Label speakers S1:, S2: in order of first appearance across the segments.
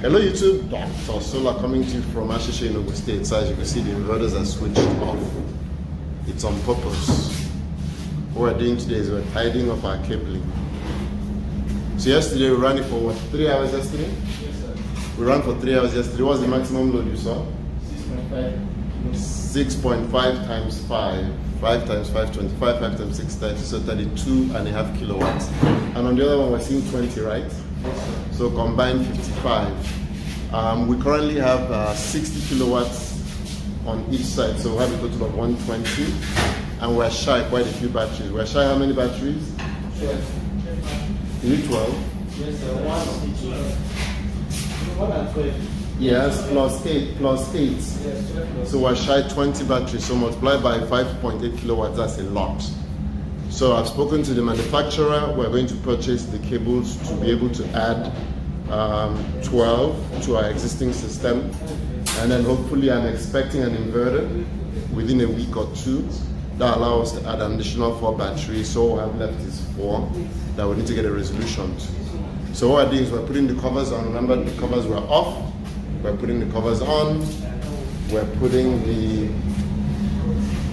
S1: Hello YouTube, Dr. Solar coming to you from Ashishe in Ogun State. So as you can see, the inverters are switched off. It's on purpose. What we're doing today is we're tidying up our cabling. So yesterday we ran it for what, three hours yesterday?
S2: Yes, sir.
S1: We ran for three hours yesterday. What's the maximum load you saw?
S2: 6.5
S1: 6.5 times 5. 5 times 5, 25, 5 times 6, 30, so 32 and a half kilowatts. And on the other one, we're seeing 20, right?
S2: Yes, sir.
S1: So combined 55. Um, we currently have uh, 60 kilowatts on each side, so we have a total of 120. And we're shy quite a few batteries. We're shy how many batteries?
S2: 12.
S1: Is it 12?
S2: Yes, sir. One is 12. One and 12.
S1: Yes, plus 8, plus 8.
S2: Yes, 12.
S1: So we're shy 20 batteries, so multiplied by 5.8 kilowatts, that's a lot. So I've spoken to the manufacturer, we're going to purchase the cables to be able to add um, 12 to our existing system. And then hopefully I'm expecting an inverter within a week or two that allows us to add an additional four batteries. So all I've left is four that we need to get a resolution to. So what I did is we're putting the covers on. Remember the covers were off. We're putting the covers on. We're putting the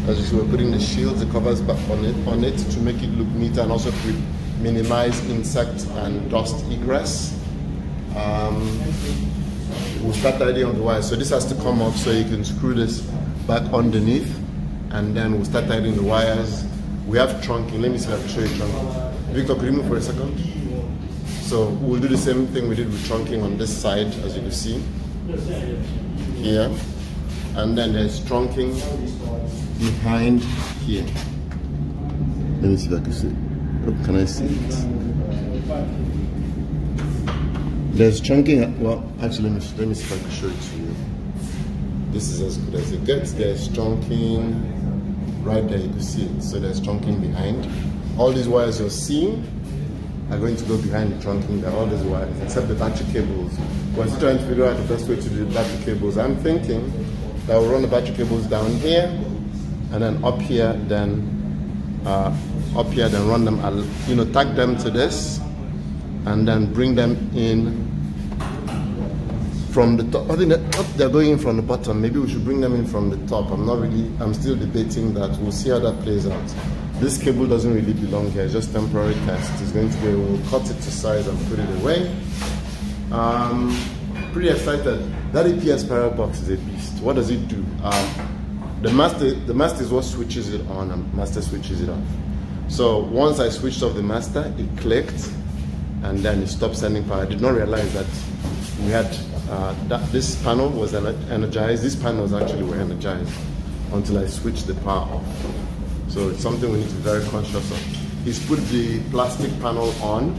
S1: as you see, we're putting the shields, the covers back on it, on it to make it look neater and also to minimize insect and dust egress. Um, we'll start tidying on the wires. So this has to come off so you can screw this back underneath and then we'll start tidying the wires. We have trunking. Let me see if I can show you trunking. Victor, could you move for a second? So we'll do the same thing we did with trunking on this side, as you can see here. And then there's trunking behind here. Let me see if I can see. Oh, can I see it? There's trunking. Well, actually, let me let me see if I can show it to you. This is as good as it gets. There's trunking right there. You can see it. So there's trunking behind. All these wires you're seeing are going to go behind the trunking. All these wires, except the battery cables. We're still trying to figure out the best way to do the battery cables. I'm thinking that we'll run the battery cables down here and then up here, then uh, up here, then run them, you know, tag them to this and then bring them in from the top. I think they're going in from the bottom. Maybe we should bring them in from the top. I'm not really, I'm still debating that. We'll see how that plays out. This cable doesn't really belong here, it's just temporary test. It's going to be, we'll cut it to size and put it away. Um, pretty excited. That EPS power box is a beast. What does it do? Um, the master, the master is what switches it on and master switches it off. So once I switched off the master, it clicked and then it stopped sending power. I did not realize that we had uh, that this panel was ener- energized. These panels actually were energized until I switched the power off. So it's something we need to be very conscious of. He's put the plastic panel on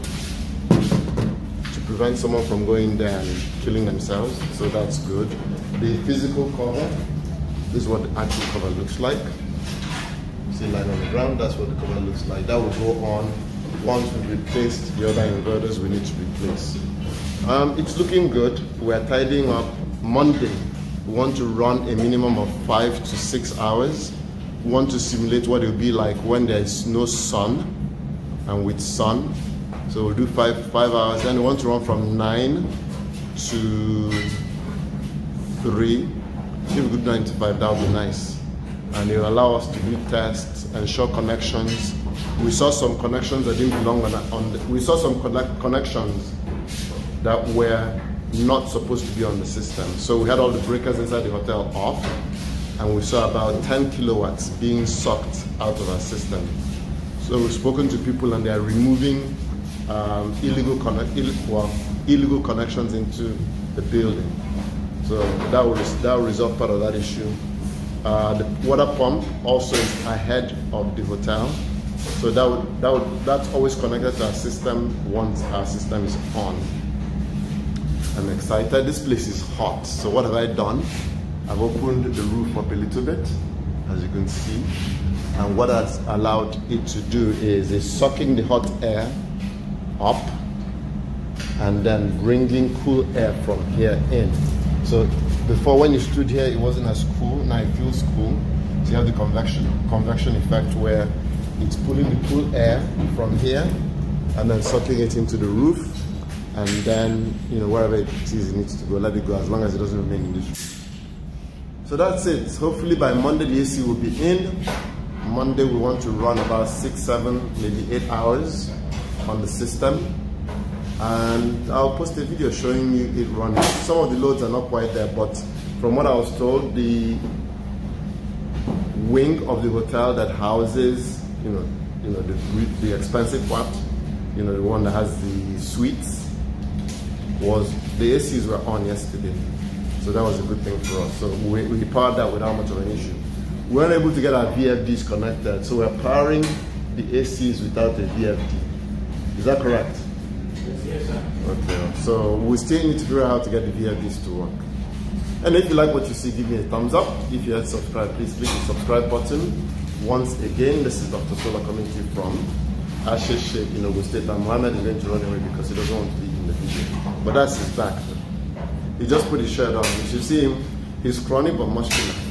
S1: prevent someone from going there and killing themselves. So that's good. The physical cover, this is what the actual cover looks like. See line on the ground, that's what the cover looks like. That will go on once we've replaced the other inverters we need to replace. Um, it's looking good. We're tidying up Monday. We want to run a minimum of five to six hours. We want to simulate what it will be like when there's no sun and with sun. So we'll do five five hours. Then we want to run from nine to three. If we do nine to five, that would be nice. And it will allow us to do tests, and show connections. We saw some connections that didn't belong on, on the, we saw some connect, connections that were not supposed to be on the system. So we had all the breakers inside the hotel off, and we saw about 10 kilowatts being sucked out of our system. So we've spoken to people, and they are removing um, illegal connect, Ill, well, illegal connections into the building. So that will that will resolve part of that issue. Uh, the water pump also is ahead of the hotel, so that would that would that's always connected to our system once our system is on. I'm excited. This place is hot. So what have I done? I've opened the roof up a little bit, as you can see. And what that's allowed it to do is it's sucking the hot air up and then bringing cool air from here in. So before when you stood here, it wasn't as cool. Now it feels cool. So you have the convection convection effect where it's pulling the cool air from here and then sucking it into the roof and then you know wherever it is it needs to go, let it go as long as it doesn't remain in this room. So that's it. Hopefully by Monday the AC will be in. Monday we want to run about six, seven, maybe eight hours on the system. And I'll post a video showing you it running. Some of the loads are not quite there, but from what I was told, the wing of the hotel that houses, you know, you know, the, the expensive part, you know, the one that has the suites, was the ACs were on yesterday. So that was a good thing for us. So we, we powered that without much of an issue. We weren't able to get our VFDs connected, so we're powering the ACs without a VFD. Is that correct?
S2: Yes, sir.
S1: Okay, so we still need to figure out how to get the VFDs to work. And if you like what you see, give me a thumbs up. If you haven't subscribed, please click the subscribe button. Once again, this is Dr. Solar coming to you from Ashish in Ogun State. And Mohammed is going to run away because he doesn't want to be in the video. But that's his back. He just put his shirt on. If You see him. He's scrawny but muscular.